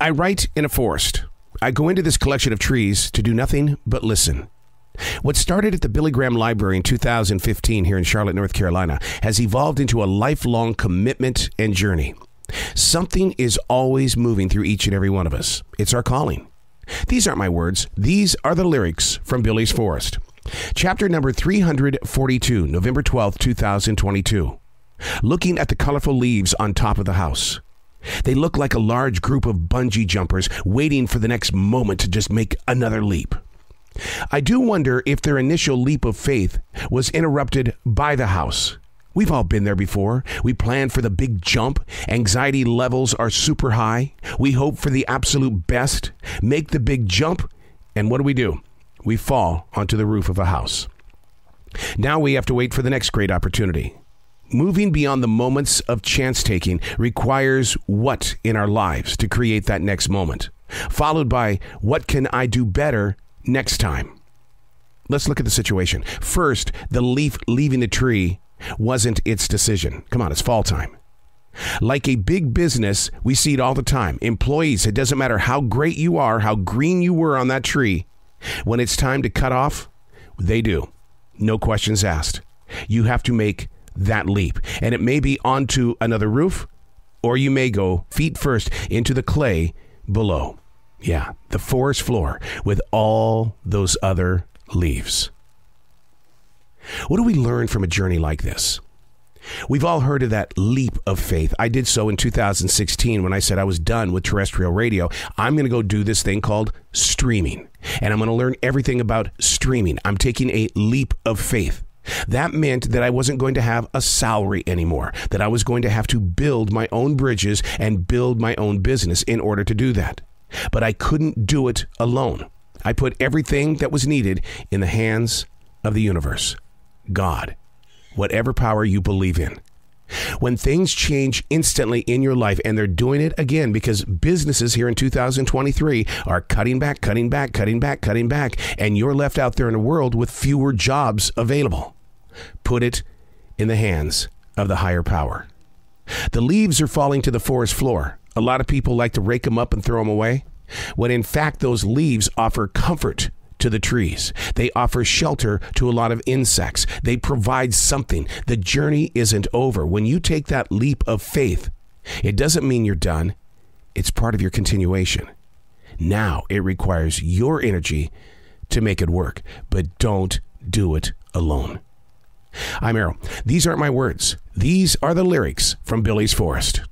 I write in a forest. I go into this collection of trees to do nothing but listen. What started at the Billy Graham Library in 2015 here in Charlotte, North Carolina, has evolved into a lifelong commitment and journey. Something is always moving through each and every one of us. It's our calling. These aren't my words, these are the lyrics from Billy's Forest. Chapter number 342, November 12th, 2022. Looking at the colorful leaves on top of the house. They look like a large group of bungee jumpers waiting for the next moment to just make another leap. I do wonder if their initial leap of faith was interrupted by the house. We've all been there before. We plan for the big jump. Anxiety levels are super high. We hope for the absolute best, make the big jump, and what do we do? We fall onto the roof of a house. Now we have to wait for the next great opportunity. Moving beyond the moments of chance taking requires what in our lives to create that next moment, followed by what can I do better next time? Let's look at the situation. First, the leaf leaving the tree wasn't its decision. Come on, it's fall time. Like a big business, we see it all the time. Employees, it doesn't matter how great you are, how green you were on that tree, when it's time to cut off, they do. No questions asked. You have to make that leap. And it may be onto another roof, or you may go feet first into the clay below. Yeah, the forest floor with all those other leaves. What do we learn from a journey like this? We've all heard of that leap of faith. I did so in 2016 when I said I was done with terrestrial radio. I'm going to go do this thing called streaming, and I'm going to learn everything about streaming. I'm taking a leap of faith. That meant that I wasn't going to have a salary anymore, that I was going to have to build my own bridges and build my own business in order to do that. But I couldn't do it alone. I put everything that was needed in the hands of the universe, God, whatever power you believe in. When things change instantly in your life, and they're doing it again because businesses here in 2023 are cutting back, cutting back, cutting back, cutting back, and you're left out there in a world with fewer jobs available. Put it in the hands of the higher power. The leaves are falling to the forest floor. A lot of people like to rake them up and throw them away, when in fact, those leaves offer comfort to the trees. They offer shelter to a lot of insects. They provide something. The journey isn't over. When you take that leap of faith, it doesn't mean you're done, it's part of your continuation. Now it requires your energy to make it work, but don't do it alone. I'm Arroe. These aren't my words. These are the lyrics from Billy's Forest.